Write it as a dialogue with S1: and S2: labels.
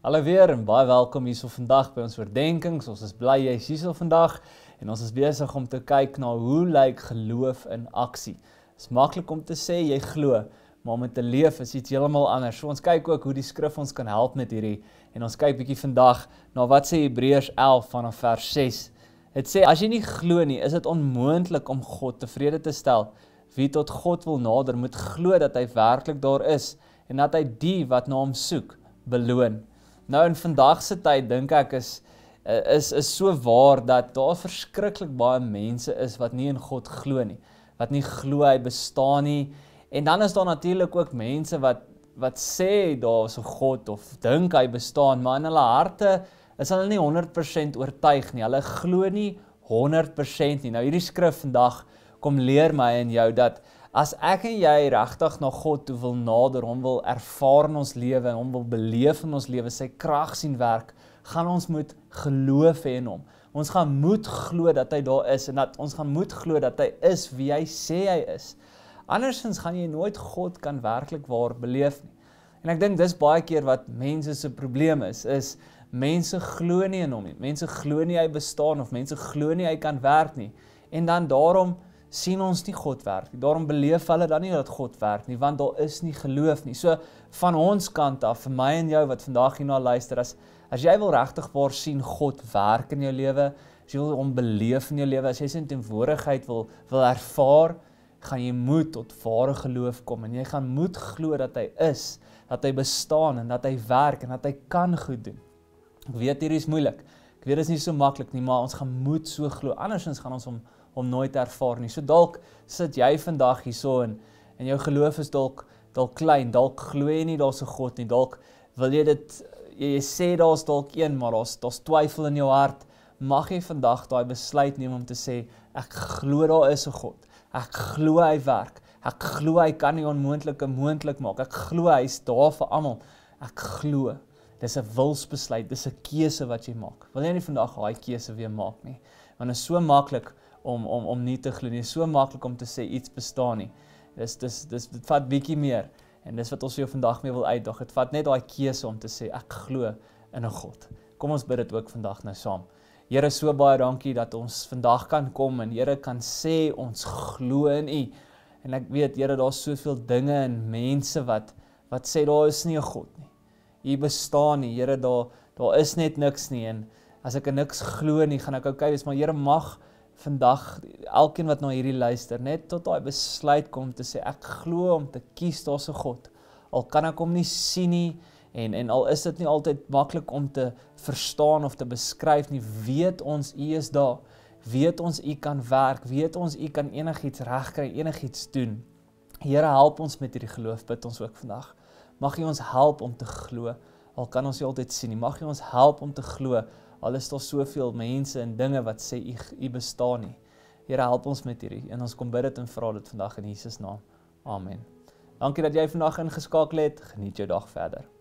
S1: Hallo weer en baie welkom hierso vandag by ons oordeenkings. Ons is bly jy's hierso vandag en ons is besig om te kyk na hoe lyk geloof in aksie. Dit is maklik om te sê jy glo, maar om te leef is iets heeltemal anders. So ons kyk ook hoe die skrif ons kan help met hierdie en ons kyk bietjie vandag na wat sê Hebreërs 11 vanaf vers 6. Dit sê as jy nie glo nie, is dit onmoontlik om God tevrede te stel. Wie tot God wil nader, moet glo dat hy werklik daar is en dat hy die wat na hom soek, beloon. Nou in vandag se tyd dink ek is eh, is is so waar dat daar verskriklik baie mense is wat nie in God glo nie, wat nie glo hy bestaan nie. En dan is daar natuurlik ook mense wat wat sê daar's 'n God of dink hy bestaan, maar in hulle harte is hulle nie 100% oortuig nie. Hulle glo nie 100% nie. Nou hierdie skrif vandag kom leer my en jou dat As ek en jy regtig na God toe wil nader, hom wil ervaar in ons lewe en hom wil beleef in ons lewe, sy krag sien werk, gaan ons moet geloof hê in hom. Ons gaan moet glo dat hy daar is en dat ons gaan moet glo dat hy is wie hy sê hy is. Andersins gaan jy nooit God kan werklik waar beleef nie. En ek dink dis baie keer wat mense se probleem is, is mense glo nie in hom nie. Mense glo nie hy bestaan of mense glo nie hy kan werk nie. En dan daarom sien ons nie God werk nie. Daarom beleef hulle dan nie dat God werk nie, want daar is nie geloof nie. So van ons kant af, vir my en jou wat vandag hierna luister, as as jy wil regtig waar sien God werk in jou lewe, as jy wil hom beleef in jou lewe, as jy sy teenwoordigheid wil wil ervaar, gaan jy moet tot ware geloof kom en jy gaan moet glo dat hy is, dat hy bestaan en dat hy werk en dat hy kan goed doen. Ek weet hier is moeilik. Ek weet dit is nie so maklik nie, maar ons gaan moet so glo. Andersins gaan ons hom om nooit ervaar nie. So dalk sit jy vandag hierso en en jou geloof is dalk dalk klein, dalk glo jy nie daar's 'n God nie. Dalk wil jy dit jy, jy sê daar's dalk een, maar daar's daar's twyfel in jou hart. Mag jy vandag daai besluit neem om te sê ek glo daar is 'n God. Ek glo hy werk. Ek glo hy kan die onmoontlike moontlik maak. Ek glo hy's daar vir almal. Ek glo. Dis 'n wilsbesluit, dis 'n keuse wat jy maak. Wil jy nie vandag daai keuse weer maak nie? Want dit is so maklik om om om nie te glo nie. So maklik om te sê iets bestaan nie. Dis dis dis dit vat bietjie meer en dis wat ons vir jou vandag mee wil uitdaag. Dit vat net daai keuse om te sê ek glo in 'n God. Kom ons bid dit ook vandag nou saam. Here, so baie dankie dat ons vandag kan kom en Here kan sê ons glo in U. En ek weet Here, daar's soveel dinge en mense wat wat sê daar is nie 'n God nie. U bestaan nie. Here, daar daar is net niks nie en as ek niks glo nie, gaan ek okay wees, maar Here mag vandag elkeen wat na hierdie luister net tot daai besluit kom te sê ek glo om te kies daar's 'n God. Al kan ek hom nie sien nie en en al is dit nie altyd maklik om te verstaan of te beskryf nie, weet ons U is daar. Weet ons U kan werk, weet ons U kan enigiets regkry, enigiets doen. Here help ons met hierdie geloof bid ons ook vandag. Mag U ons help om te glo. Al kan ons nie altyd sien nie, mag U ons help om te glo al is daar soveel mense en dinge wat sê u u bestaan nie. Here help ons met hierdie en ons kom bid dit en vra dit vandag in Jesus naam. Amen. Dankie dat jy vandag ingeskakel het. Geniet jou dag verder.